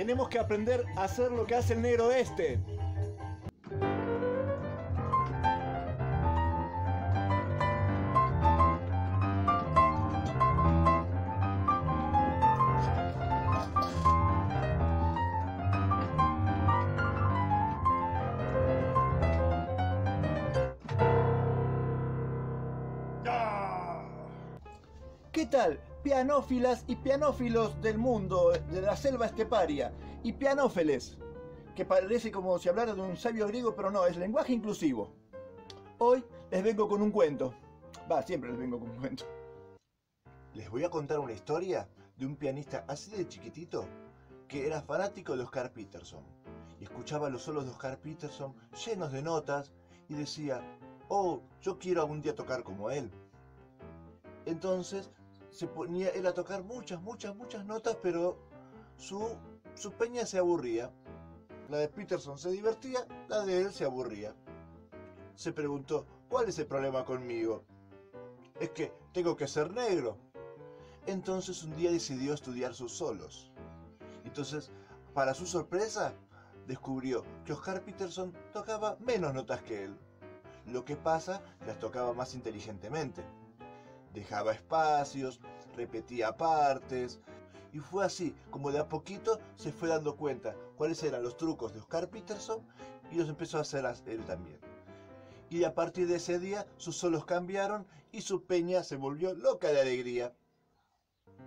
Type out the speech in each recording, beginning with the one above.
Tenemos que aprender a hacer lo que hace el negro este. ¿Qué tal? Pianófilas y pianófilos del mundo, de la selva esteparia, y pianófeles, que parece como si hablara de un sabio griego, pero no, es lenguaje inclusivo. Hoy les vengo con un cuento. Va, siempre les vengo con un cuento. Les voy a contar una historia de un pianista así de chiquitito que era fanático de Oscar Peterson y escuchaba los solos de Oscar Peterson llenos de notas y decía, oh, yo quiero algún día tocar como él. Entonces se ponía él a tocar muchas, muchas, muchas notas, pero su, su peña se aburría. La de Peterson se divertía, la de él se aburría. Se preguntó, ¿cuál es el problema conmigo? Es que tengo que ser negro. Entonces un día decidió estudiar sus solos. Entonces, para su sorpresa, descubrió que Oscar Peterson tocaba menos notas que él. Lo que pasa, las tocaba más inteligentemente dejaba espacios, repetía partes, y fue así como de a poquito se fue dando cuenta cuáles eran los trucos de Oscar Peterson y los empezó a hacer él también. Y a partir de ese día sus solos cambiaron y su peña se volvió loca de alegría.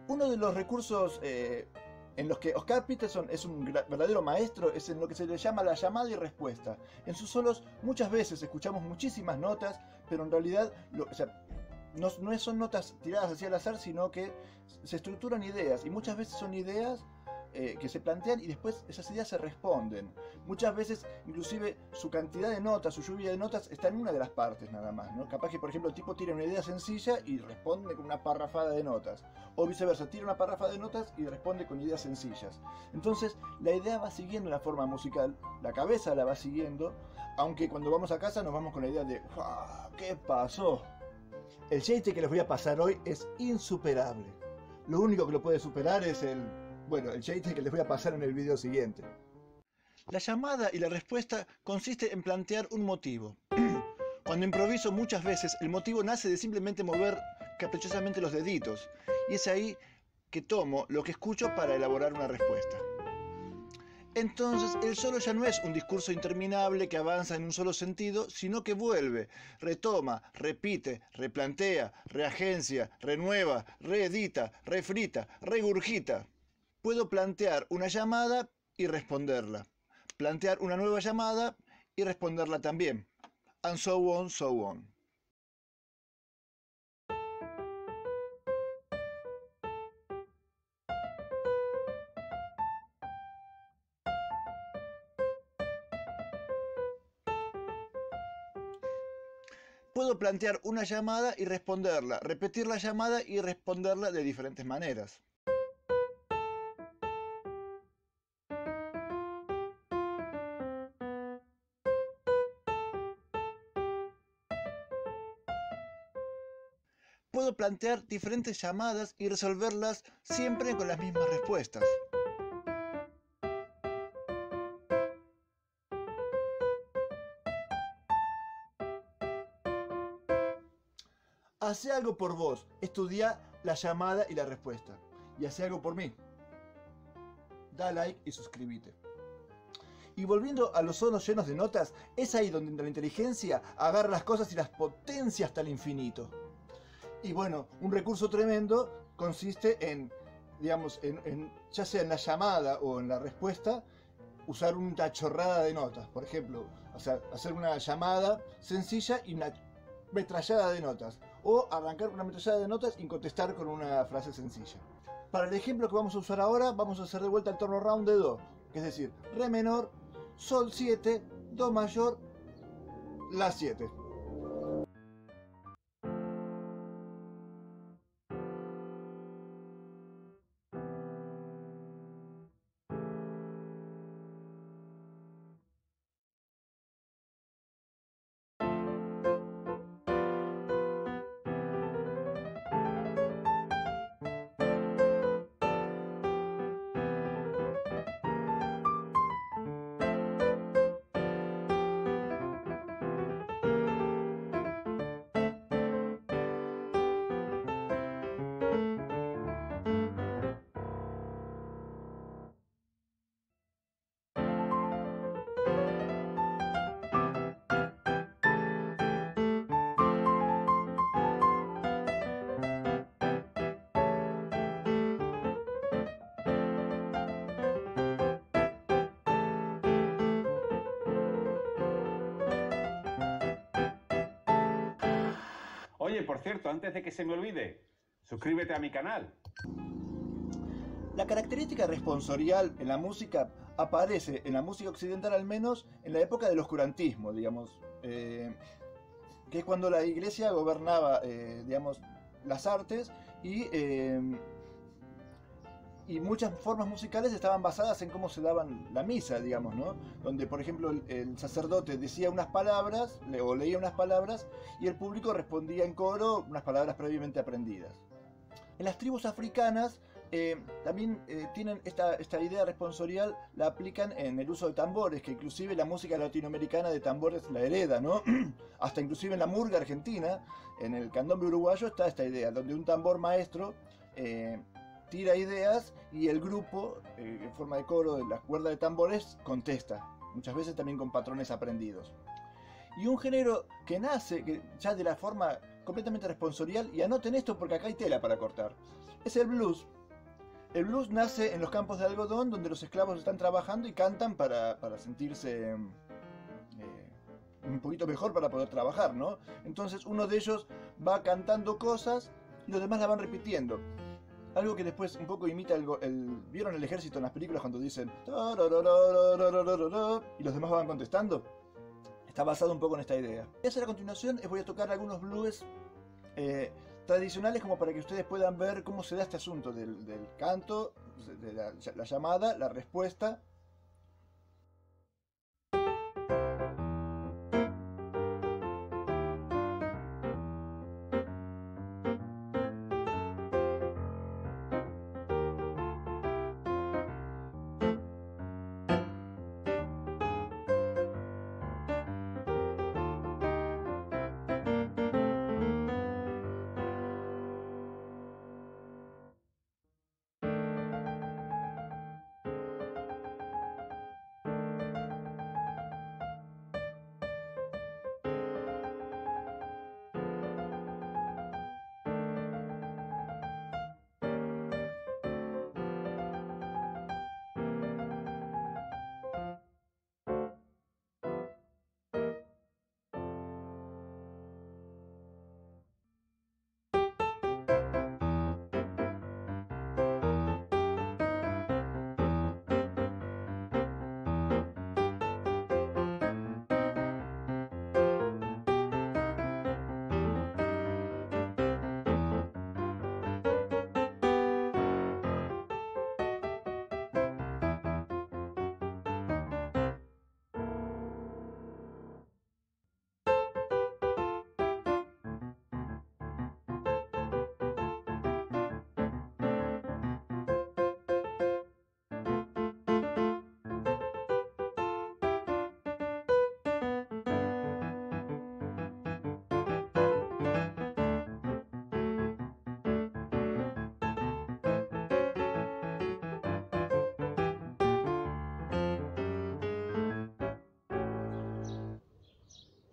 Uno de los recursos eh, en los que Oscar Peterson es un verdadero maestro es en lo que se le llama la llamada y respuesta. En sus solos muchas veces escuchamos muchísimas notas, pero en realidad lo, no, no son notas tiradas hacia el azar, sino que se estructuran ideas y muchas veces son ideas eh, que se plantean y después esas ideas se responden. Muchas veces, inclusive, su cantidad de notas, su lluvia de notas está en una de las partes nada más. ¿no? Capaz que, por ejemplo, el tipo tira una idea sencilla y responde con una parrafada de notas. O viceversa, tira una parrafada de notas y responde con ideas sencillas. Entonces, la idea va siguiendo la forma musical, la cabeza la va siguiendo, aunque cuando vamos a casa nos vamos con la idea de, ¿qué pasó? El chiste que les voy a pasar hoy es insuperable. Lo único que lo puede superar es el... Bueno, el chiste que les voy a pasar en el video siguiente. La llamada y la respuesta consiste en plantear un motivo. Cuando improviso muchas veces el motivo nace de simplemente mover caprichosamente los deditos y es ahí que tomo lo que escucho para elaborar una respuesta. Entonces el solo ya no es un discurso interminable que avanza en un solo sentido, sino que vuelve, retoma, repite, replantea, reagencia, renueva, reedita, refrita, regurgita. Puedo plantear una llamada y responderla. Plantear una nueva llamada y responderla también. And so on, so on. Puedo plantear una llamada y responderla, repetir la llamada y responderla de diferentes maneras. Puedo plantear diferentes llamadas y resolverlas siempre con las mismas respuestas. Hace algo por vos, estudia la llamada y la respuesta. Y hace algo por mí. Da like y suscríbete. Y volviendo a los sonos llenos de notas, es ahí donde la inteligencia agarra las cosas y las potencia hasta el infinito. Y bueno, un recurso tremendo consiste en, digamos, en, ya sea en la llamada o en la respuesta, usar una chorrada de notas. Por ejemplo, hacer una llamada sencilla y una metrallada de notas. O arrancar una metrallada de notas y contestar con una frase sencilla. Para el ejemplo que vamos a usar ahora, vamos a hacer de vuelta el tono round de Do. Es decir, Re menor, Sol 7, Do mayor, La 7. Oye, por cierto, antes de que se me olvide, suscríbete a mi canal. La característica responsorial en la música aparece, en la música occidental al menos, en la época del oscurantismo, digamos, eh, que es cuando la iglesia gobernaba, eh, digamos, las artes y, eh, y muchas formas musicales estaban basadas en cómo se daban la misa, digamos, ¿no? Donde, por ejemplo, el, sacerdote decía unas palabras, o leía unas palabras, y el público respondía en coro unas palabras previamente aprendidas. En las tribus africanas, eh, también eh, tienen esta, esta, idea responsorial, la aplican en el uso de tambores, que inclusive la música latinoamericana de tambores la hereda, ¿no? Hasta inclusive en la murga argentina, en el candombe uruguayo está esta idea, donde un tambor maestro eh, tira ideas y el grupo, eh, en forma de coro de la cuerda de tambores, contesta, muchas veces también con patrones aprendidos. Y un género que nace que ya de la forma completamente responsorial, y anoten esto porque acá hay tela para cortar, es el blues, el blues nace en los campos de algodón donde los esclavos están trabajando y cantan para, para sentirse eh, un poquito mejor para poder trabajar, ¿no? Entonces uno de ellos va cantando cosas y los demás la van repitiendo. Algo que después un poco imita el, ¿Vieron el ejército en las películas cuando dicen y los demás van contestando? Está basado un poco en esta idea. A hacer a continuación es voy a tocar algunos blues eh, tradicionales como para que ustedes puedan ver cómo se da este asunto del, canto, de la, llamada, la respuesta.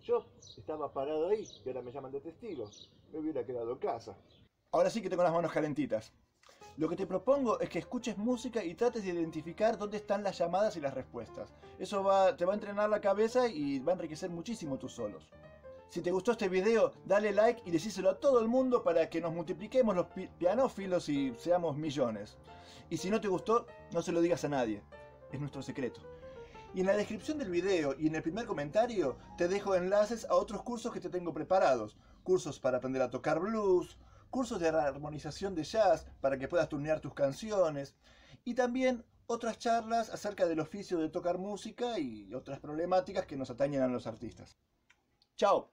Yo estaba parado ahí y ahora me llaman de testigo. Me hubiera quedado en casa. Ahora sí que tengo las manos calentitas. Lo que te propongo es que escuches música y trates de identificar dónde están las llamadas y las respuestas. Eso va, te va a entrenar la cabeza y va a enriquecer muchísimo tus solos. Si te gustó este video, dale like y decíselo a todo el mundo para que nos multipliquemos los pi pianófilos y seamos millones. Y si no te gustó, no se lo digas a nadie. Es nuestro secreto. Y en la descripción del video y en el primer comentario te dejo enlaces a otros cursos que te tengo preparados. Cursos para aprender a tocar blues, cursos de armonización de jazz para que puedas turnear tus canciones y también otras charlas acerca del oficio de tocar música y otras problemáticas que nos atañen a los artistas. ¡Chao!